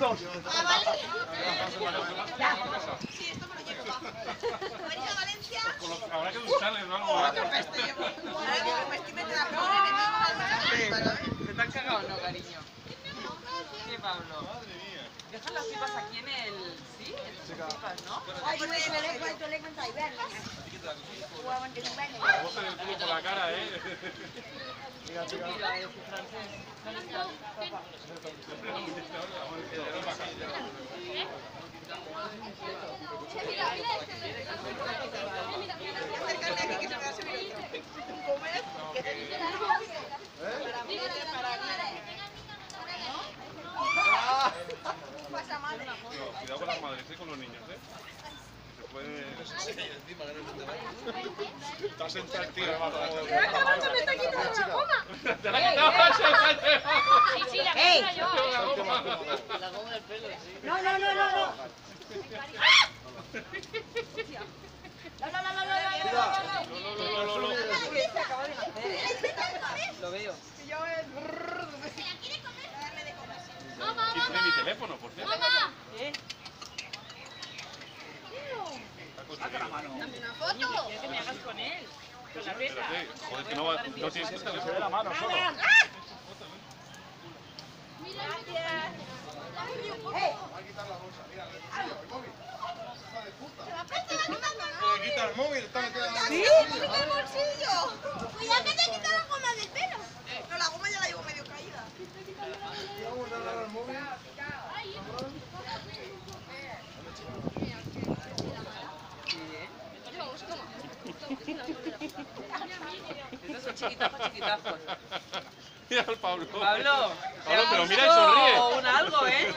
Vamos dos. Ah, vale. Sí, esto me lo llevo. va. ¿Venís a Valencia? Los- Habrá que ducharles o algo. Otro peste llevo. Ahora me estoy metiendo la en el mismo ¿Se te han cagado o no, cariño? Sí, Pablo. Dejan las pipas aquí en el... ¿Sí? Estas son pipas, ¿no? Ay, yo me llevo el toilet con Taiber. Vos en el culo por la cara, ¿eh? Cuidado con las madres, ¿eh? Con los niños, ¿eh? Se puede... Está sentado el tío. Sí, la. La goma del pelo, sí. No, no, no, no, no. Se acaba de nacer, ¿eh? Lo veo. Mamá, ¿Quién tiene mi teléfono, por cierto? mamá. ¿Eh? Dame una foto. ¿Quieres que me hagas con él? Con la. Espérate, joder, que no, no tienes teléfono. la mano solo. Le quita el móvil, está metido en la ¡Sí! ¡Me quita el bolsillo! Cuidado que te quita la goma del pelo. No, la goma ya la llevo medio caída. Vamos a hablar al móvil. Chiquitazos, chiquitazos. Mira al Pablo. Pablo. Pablo, ¿te pero mira y sonríe. Un algo, ¿eh?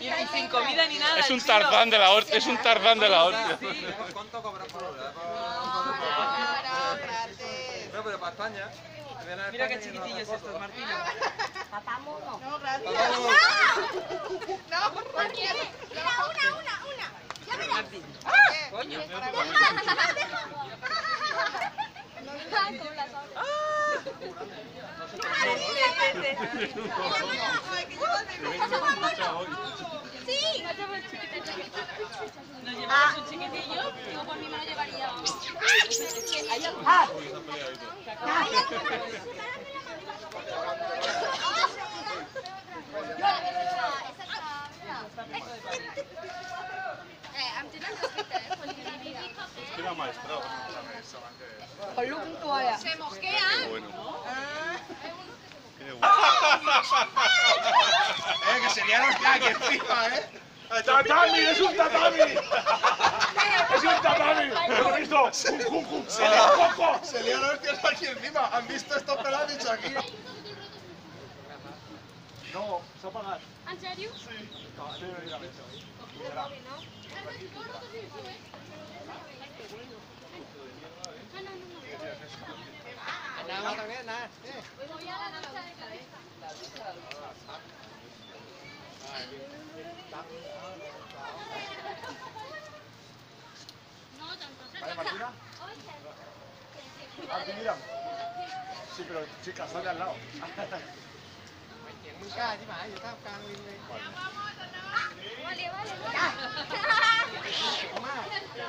Y, sin comida ni nada. Es un. Tarzán de la hostia. Es un Tarzán de la hostia. Sí. ¿Cuánto cobras por hora? No, gracias. No, pero para España. Mira qué chiquitillos estos, Martina. No, gracias. No, ¿por qué? Mira, una, una, una. Ya verás. Martín. Coño. Ay, que llevo el bebé. Sí. Nos llevamos un chiquitillo. Yo por mí me lo llevaría. Maestrado. Se mosquean. Eh, que sería los que aquí encima, eh. ¡Tatami! ¡Es un tatami! ¡Es un tatami! ¿Lo has visto? ¡Jum, jum, jum! ¡Se le coco! Se aquí encima. ¿Han visto esto pelado dicho aquí? No, se va a pagar. ¿En serio? No, también, nada. ¿Vale, Martina? Martín, mira. Sí, pero chica, sal de al lado.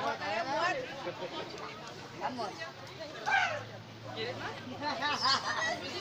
Vale, vale, ¿Quieres más?